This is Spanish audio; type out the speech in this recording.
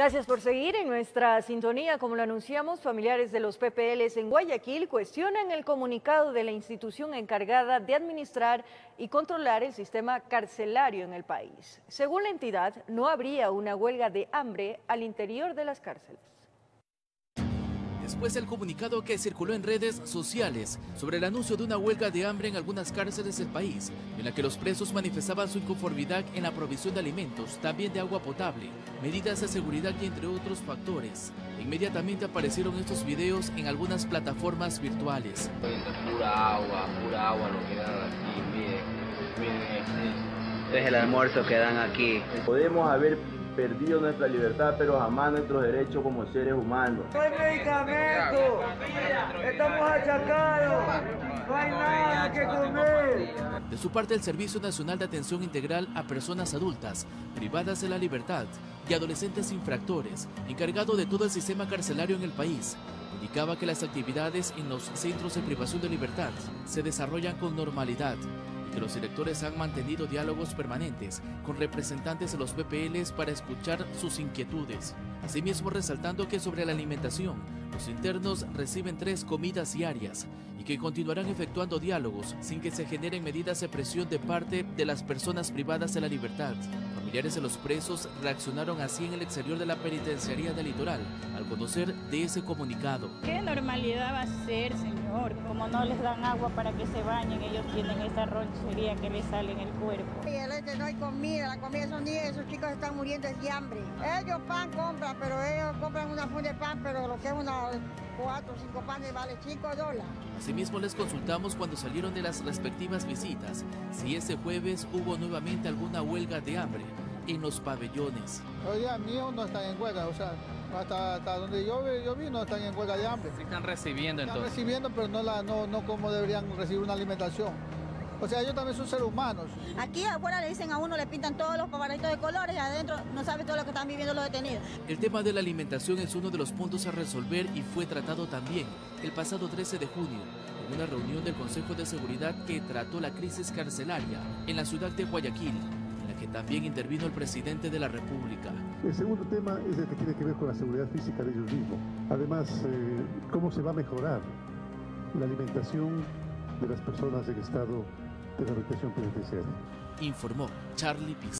Gracias por seguir en nuestra sintonía. Como lo anunciamos, familiares de los PPLs en Guayaquil cuestionan el comunicado de la institución encargada de administrar y controlar el sistema carcelario en el país. Según la entidad, no habría una huelga de hambre al interior de las cárceles después del comunicado que circuló en redes sociales sobre el anuncio de una huelga de hambre en algunas cárceles del país, en la que los presos manifestaban su inconformidad en la provisión de alimentos, también de agua potable, medidas de seguridad y entre otros factores. Inmediatamente aparecieron estos videos en algunas plataformas virtuales. Pura agua, pura agua lo que dan aquí, miren, miren, es el almuerzo que dan aquí. Podemos haber perdido nuestra libertad, pero jamás nuestros derechos como seres humanos. No hay medicamento, estamos achacados, no hay nada que comer. De su parte, el Servicio Nacional de Atención Integral a Personas Adultas, privadas de la libertad y adolescentes infractores, encargado de todo el sistema carcelario en el país, indicaba que las actividades en los centros de privación de libertad se desarrollan con normalidad que los directores han mantenido diálogos permanentes con representantes de los PPLs para escuchar sus inquietudes. Asimismo, resaltando que sobre la alimentación, los internos reciben tres comidas diarias y que continuarán efectuando diálogos sin que se generen medidas de presión de parte de las personas privadas de la libertad. Familiares de los presos reaccionaron así en el exterior de la penitenciaría del litoral al conocer de ese comunicado. ¿Qué normalidad va a ser, señor? Como no les dan agua para que se bañen, ellos tienen esta ronchería que les sale en el cuerpo. Y no hay comida, la comida son 10, esos chicos están muriendo de hambre. Ellos pan compran, pero ellos compran una funda de pan, pero lo que es una cuatro o cinco panes vale 5 dólares. Asimismo les consultamos cuando salieron de las respectivas visitas si ese jueves hubo nuevamente alguna huelga de hambre en los pabellones. Hoy día mío no están en huelga, o sea, hasta, donde yo, yo vi no están en huelga de hambre. Sí están recibiendo entonces. Están recibiendo, pero no, la, no, no como deberían recibir una alimentación. O sea, ellos también son seres humanos. Aquí afuera le dicen a uno, le pintan todos los pavaritos de colores y adentro no sabe todo lo que están viviendo los detenidos. El tema de la alimentación es uno de los puntos a resolver y fue tratado también el pasado 13 de junio en una reunión del Consejo de Seguridad que trató la crisis carcelaria en la ciudad de Guayaquil, en la que también intervino el presidente de la República. El segundo tema es el que tiene que ver con la seguridad física de ellos mismos. Además, eh, cómo se va a mejorar la alimentación de las personas en estado Informó Charlie Piz.